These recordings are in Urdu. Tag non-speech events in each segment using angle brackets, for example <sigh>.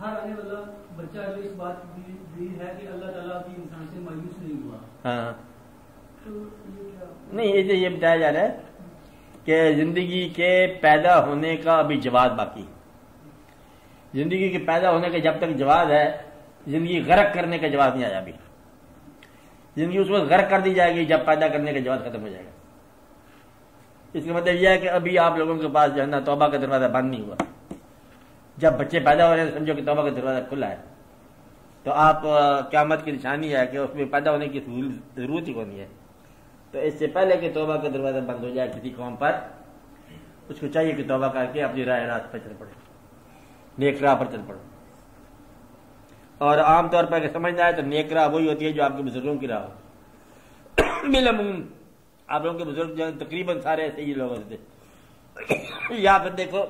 ہر آنے والا بچہ جو اس بات کی دلیل ہے کہ اللہ تعالیٰ کی انسان سے مایوس نہیں ہوا۔ ہاں۔ یہ نہیں اسے یہ بتایا جا رہا ہے کہ زندگی کے پیدا ہونے کا ابھی جواز باقی زندگی کے پیدا ہونے کا جب تک جواز ہے زندگی غرق کرنے کا جواز نہیں آیا ابھی۔ زندگی اس وقت غرق کر دی جائے گی جب پیدا کرنے کا جواز ختم ہو جائے گا۔ اس کا مطلب یہ ہے کہ ابھی آپ لوگوں کے پاس جو ہے نا توبہ کا دروازہ بند نہیں ہوا۔ جب بچے پیدا ہو رہے ہیں، سمجھو کہ توبہ کا دروازہ کھلا ہے۔ تو آپ قیامت کی نشانی ہے کہ اس میں پیدا ہونے کی ضرورت ہی کونی ہے۔ تو اس سے پہلے کہ توبہ کا دروازہ بند ہو جائے کسی قوم پر، اس کو چاہیے کہ توبہ کر کے اپنی رائے راست پر چل پڑے۔ نیک راہ پر چل پڑو اور عام طور پر اگر سمجھنا ہے تو نیک راہ وہی ہوتی ہے جو آپ کے بزرگوں کی راہ ہو۔ <coughs> بالعموم آپ لوگوں کے بزرگ جو تقریباً سارے ایسے ہی لوگ ہوتے <coughs> یا پھر دیکھو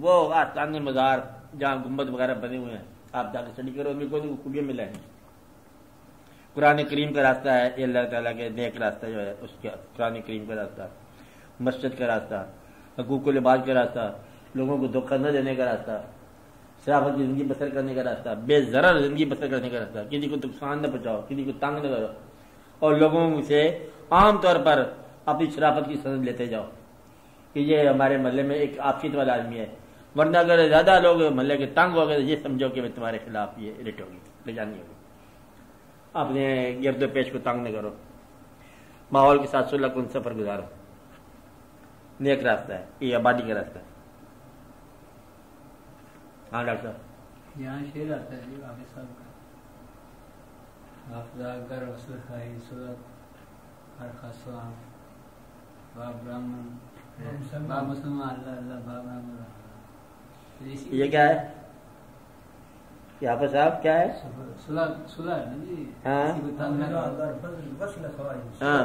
وہ آستان مزار جہاں گنبد وغیرہ بنے ہوئے ہیں، آپ جا کے اسٹڈی کرو ان میں کوئی خوبیاں ملا نہیں قرآن کریم کا راستہ ہے، یہ اللہ تعالیٰ کے نیک راستہ جو ہے، اس کا قرآن کریم کا راستہ، مسجد کا راستہ، حقوق العباد کا راستہ، لوگوں کو دھوکہ نہ دینے کا راستہ شرافت کی زندگی بسر کرنے کا راستہ، بے ضرر زندگی بسر کرنے کا راستہ، کسی کو نقصان نہ پہنچاؤ، کسی کو تنگ نہ کرو۔ اور لوگوں سے عام طور پر اپنی شرافت کی سند لیتے جاؤ۔ کہ یہ ہمارے محلے میں ایک آفیت والا آدمی ہے ورنہ اگر زیادہ لوگ محلے کے تنگ ہو گئے تو یہ سمجھو کہ میں تمہارے خلاف یہ رٹ ہوگی لے جانی ہوگی اپنے گرد و پیش کو تنگ نہ کرو۔ ماحول کے ساتھ سلح کن سفر گزارو۔ نیک راستہ ہے یہ آبادی کا راستہ ہے۔ ہاں ڈاکٹر صاحب؟ یہاں شیر آتا ہے جی صاحب کا۔ حافظہ گر وصل خائی صورت ہر باب برہمن باب مسلمان۔ اللہ اللہ باب یہ کیا ہے؟ یہ حافظ صاحب کیا ہے؟ جی؟ ہاں۔ ہاں۔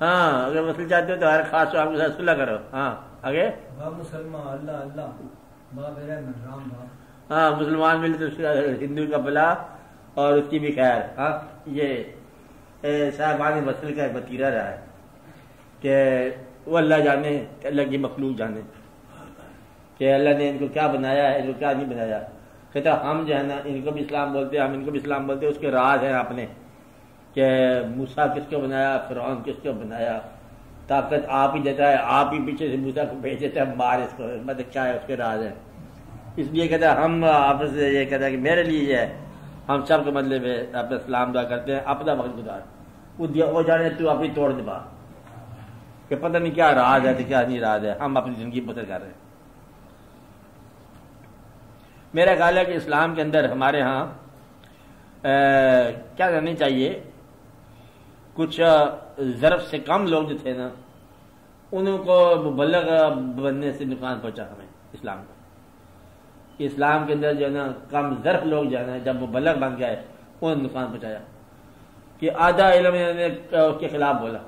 ہاں اگر مسئلہ چاہتے ہو تو ہر خاص آپ کے ساتھ صلح کرو۔ ہاں آگے؟ ہاں مسلمان ملے تو اس کا ہندو کا بلا اور اس کی بھی خیر۔ ہاں یہ صاحبان وصل کا بتیرا رہا ہے کہ وہ اللہ جانے اللہ کی مخلوق جانے۔ کہ اللہ نے ان کو کیا بنایا ہے، ان کو کیا نہیں بنایا۔ کہتا ہم جو ہے نا، ان کو بھی اسلام بولتے ہیں، ہم ان کو بھی اسلام بولتے ہیں، اس کے راز ہیں اپنے کہ موسا کس کو بنایا، فرعون کس کو بنایا۔ طاقت آپ ہی دیتا ہے، آپ ہی پیچھے سے موسا کو بھیج دیتا ہے، مار اس کو مطلب کیا ہے اس کے راز ہے اس لیے کہتا ہے، ہم آپس سے یہ کہتا ہے کہ میرے لیے یہ ہے۔ ہم سب کے مطلب ہے اپنا اسلام دعا کرتے ہیں، اپنا وقت گزار۔ وہ دیا، وہ جانے تو اپنی توڑ دبا۔ کہ پتہ نہیں کیا راز ہے تو کیا نہیں راز ہے، ہم اپنی زندگی بسر کر رہے ہیں۔ میرا خیال ہے کہ اسلام کے اندر ہمارے ہاں کیا کرنی چاہیے؟ کچھ ضرب سے کم لوگ جو تھے نا ان کو مبلغ بننے سے نقصان پہنچا ہمیں اسلام کو۔ اسلام کے اندر جو ہے نا، کم ضرف لوگ جو ہے نا، جب مبلغ بن گئے، انہوں نے نقصان پہنچایا۔ کہ آدھا علم نے اس کے خلاف بولا۔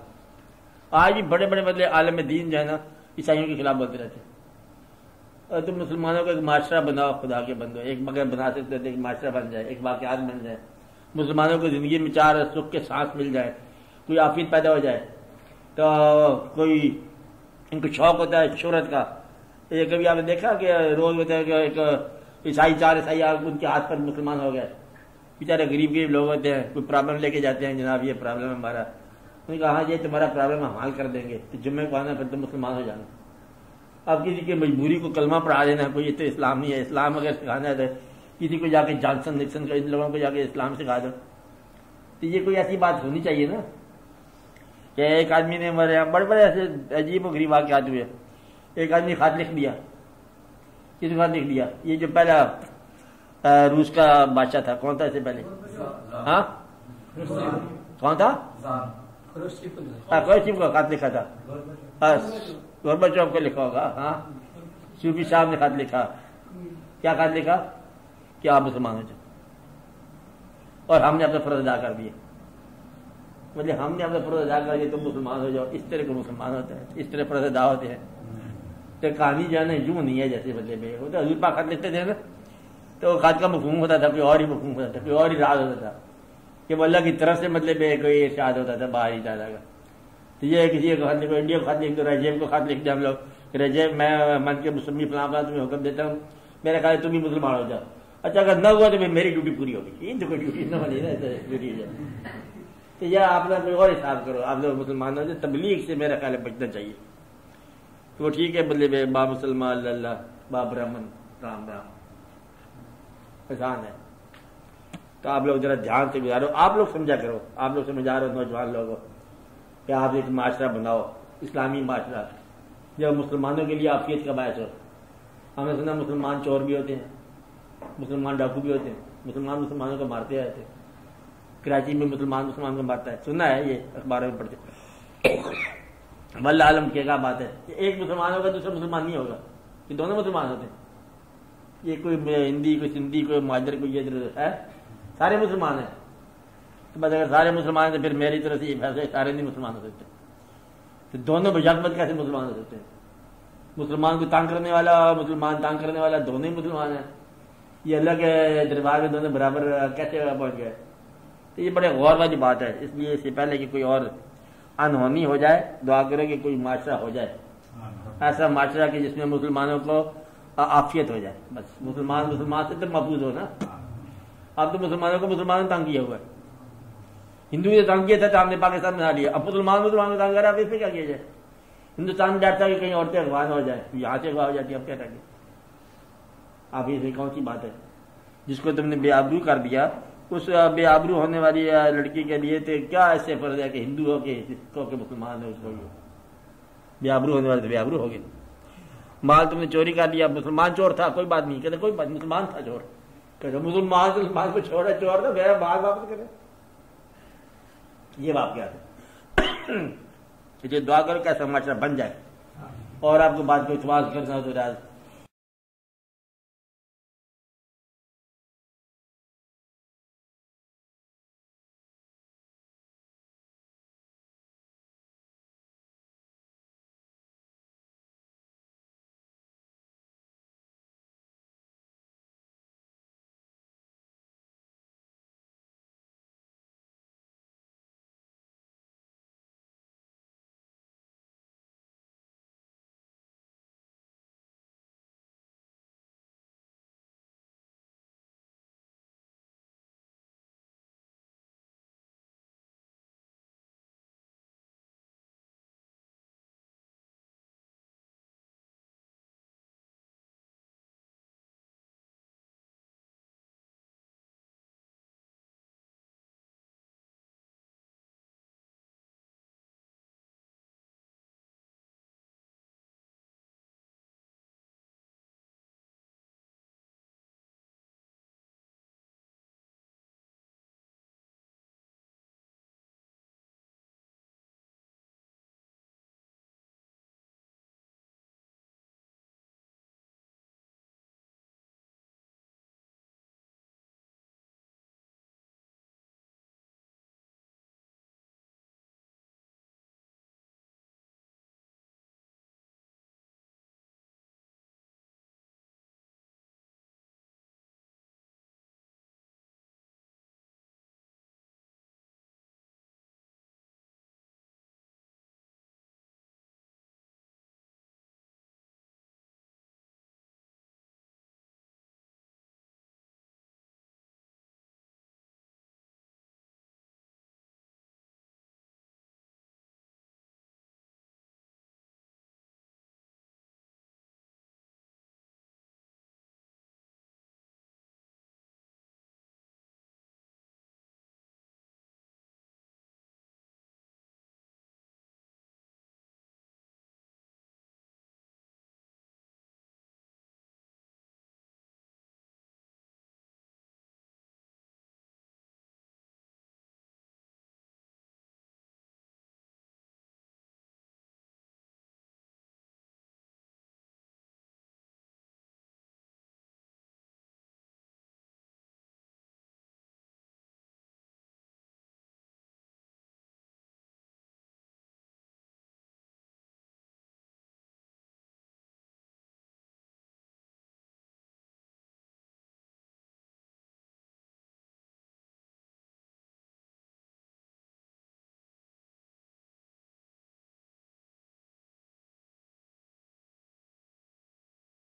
آج بھی بڑے بڑے بدلے عالم دین جو ہے نا، عیسائیوں کے خلاف بولتے رہتے اور تم مسلمانوں کا ایک معاشرہ بناؤ، خدا کے بندو، ایک مگر بنا سکتے ایک معاشرہ بن جائے، ایک واقعات بن جائے۔ مسلمانوں کو زندگی میں چار سکھ کے سانس مل جائے، کوئی آفیت پیدا ہو جائے۔ تو کوئی ان کو شوق ہوتا ہے، شہرت کا۔ یہ کبھی آپ نے دیکھا کہ روز ہوتا ہے کہ ایک عیسائی، چار عیسائی ان کے ہاتھ پر مسلمان ہو گئے۔ بیچارے غریب غریب لوگ ہوتے ہیں، کوئی پرابلم لے کے جاتے ہیں، جناب، یہ پرابلم ہمارا۔ انہوں نے کہا ہاں یہ تمہارا پرابلم ہم حل کر دیں گے۔ تو جمعے کو آنا پھر تم مسلمان ہو جانا۔ اب کسی کی مجبوری کو کلمہ پڑھا دینا کوئی یہ تو اسلام نہیں ہے اسلام اگر سکھانا ہے کسی کو جا کے جانسن نکسن کا ان لوگوں کو جا کے اسلام سکھا دو۔ تو یہ کوئی ایسی بات ہونی چاہیے نا کہ ایک آدمی نے ہمارے یہاں بڑے بڑے ایسے عجیب و غریب واقعات ہوئے۔ ایک آدمی خط لکھ دیا کس خط لکھ دیا؟ یہ جو پہلا روس کا بادشاہ تھا کون تھا اس سے پہلے؟ ہاں؟ کون تھا؟ کا خط لکھا تھا۔ گوربر چوک کو لکھا ہوگا ہاں؟ صوفی صاحب نے خط لکھا۔ کیا خط لکھا؟ کہ آپ مسلمان ہو جاؤ۔ اور ہم نے اپنا فرض ادا کر دیا مطلب ہم نے اپنا فرض ادا کر دیا تم مسلمان ہو جاؤ۔ اس طرح کو مسلمان ہوتا ہے اس طرح فرض ادا ہوتے ہیں۔ تو کہانی جو ہے نا، یوں نہیں ہے جیسے مطلب وہ تو حضور پاک خط لکھتے تھے نا۔ تو خط کا مفہوم ہوتا تھا، کوئی اور ہی مفہوم ہوتا تھا، کوئی اور ہی راز ہوتا تھا۔ کہ وہ اللہ کی طرف سے مطلب کوئی ارشاد ہوتا تھا، باہر ہی تعالیٰ کا تو یہ کسی جی کو خط لکھو انڈیا کو خط لکھ دو، رجیب کو خط لکھ دیں ہم لوگ، کہ رجیب میں من کے مسلم فلاں فلاں تمہیں حکم دیتا ہوں میرا خیال ہے تم بھی مسلمان ہو جاؤ۔ اچھا اگر نہ ہوا تو میری ڈیوٹی پوری ہوگی۔ یہ تو کوئی ڈیوٹی نہ ہونی نا ڈیوٹی ہو جائے تو یا آپ نے کوئی اور حساب کرو، آپ لوگ مسلمان ہو جائے تبلیغ سے میرا خیال ہے بچنا چاہیے۔ تو وہ ٹھیک ہے بلے بے با مسلمان اللہ اللہ با برہمن، رام رام۔ آسان ہے۔ تو آپ لوگ ذرا دھیان سے گزارو۔ آپ لوگ سمجھا کرو، آپ لوگ سمجھا رہے ہو، نوجوان لوگوں کہ آپ ایک معاشرہ بناؤ، اسلامی معاشرہ۔ جو مسلمانوں کے لیے آفیت کا باعث ہو، ہمیں سنا مسلمان چور بھی ہوتے ہیں، مسلمان ڈاکو بھی ہوتے ہیں، مسلمان مسلمانوں کو مارتے رہتے ہیں۔ کراچی میں مسلمان مسلمان کو مارتا ہے۔ سنا ہے یہ اخباروں میں پڑھتے مل عالم کیا بات ہے؟ کہ ایک مسلمان ہوگا، دوسرا مسلمان نہیں ہوگا۔ یہ دونوں مسلمان ہوتے ہیں۔ یہ کوئی ہندی، کوئی سندھی، کوئی مہاجر، کوئی ادھر ہے؟ سارے مسلمان ہیں۔ تو بس اگر سارے مسلمان ہیں تو پھر میری طرف سے یہ فیصلہ سارے نہیں مسلمان ہو سکتے۔ تو دونوں بجاقت کیسے مسلمان ہو سکتے؟ ہیں مسلمان کو تانگ کرنے والا، مسلمان تانگ کرنے والا دونوں ہی مسلمان ہیں۔ یہ اللہ کے دربار میں دونوں برابر کیسے پہنچ گئے؟ تو یہ بڑے غور والی بات ہے۔ اس لیے اس سے پہلے کہ کوئی اور انہونی ہو جائے، دعا کرو کہ کوئی معاشرہ ہو جائے۔ ایسا معاشرہ کہ جس میں مسلمانوں کو آفیت ہو جائے۔ بس، مسلمان مسلمان سے تو محفوظ ہو نا۔ اب تو مسلمانوں کو مسلمانوں تنگ کیا ہوا ہے۔ ہندو نے تنگ کیا تھا تو ہم نے پاکستان میں لیا اب مسلمان مسلمان کو تنگ کرا اس میں کیا کیا جائے؟ ہندوستان میں ڈرتا ہے کہ کہیں عورتیں اخبار ہو جائے، یہاں سے اخبار ہو جاتی ہے، اب کیا کر آپ یہ کون سی بات ہے۔ جس کو تم نے بے آبرو کر دیا، اس بے آبرو ہونے والی لڑکی کے لیے تو کیا ایسے فرض ہے کہ ہندو ہو کے کو کہ مسلمان ہے، اس کو بے آبرو ہونے والے تو بے آبرو ہو گئے مال تم نے چوری کر لیا، مسلمان چور تھا، کوئی بات نہیں، کہتے کوئی بات مسلمان تھا چور۔ کہ مسلمان مسلمان کو چھوڑا، چور تھا، میرا مال واپس کرے۔ یہ بات کیا تھا دعا کرو کیسا معاشرہ بن جائے۔ اور آپ کو بات کو کرنا ہو تو